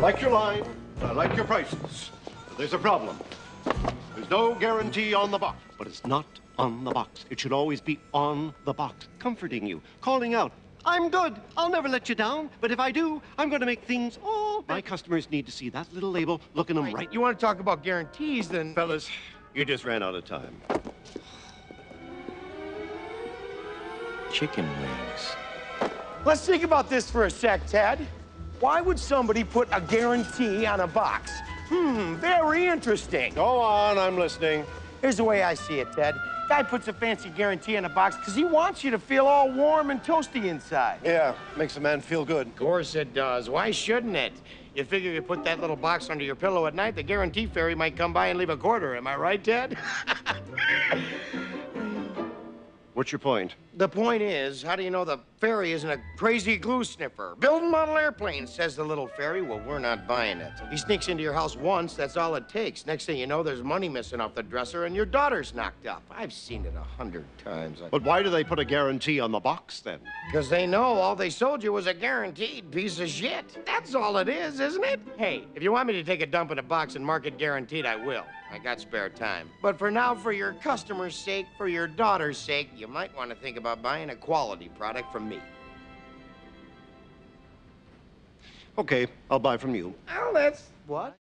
like your line, I like your prices. But there's a problem. There's no guarantee on the box. But it's not on the box. It should always be on the box, comforting you, calling out, I'm good. I'll never let you down. But if I do, I'm going to make things all My customers need to see that little label looking them right. You want to talk about guarantees, then... Fellas, you just ran out of time. Chicken wings. Let's think about this for a sec, Ted. Why would somebody put a guarantee on a box? Hmm, very interesting. Go on, I'm listening. Here's the way I see it, Ted. Guy puts a fancy guarantee in a box because he wants you to feel all warm and toasty inside. Yeah, makes a man feel good. Of course it does. Why shouldn't it? You figure you put that little box under your pillow at night, the guarantee fairy might come by and leave a quarter. Am I right, Ted? What's your point? The point is, how do you know the fairy isn't a crazy glue sniffer? Building model airplanes, says the little fairy. Well, we're not buying it. He sneaks into your house once, that's all it takes. Next thing you know, there's money missing off the dresser and your daughter's knocked up. I've seen it a hundred times. But why do they put a guarantee on the box then? Because they know all they sold you was a guaranteed piece of shit. That's all it is, isn't it? Hey, if you want me to take a dump in a box and mark it guaranteed, I will. I got spare time. But for now, for your customer's sake, for your daughter's sake, you might want to think about buying a quality product from me. Okay, I'll buy from you. Well, that's... What?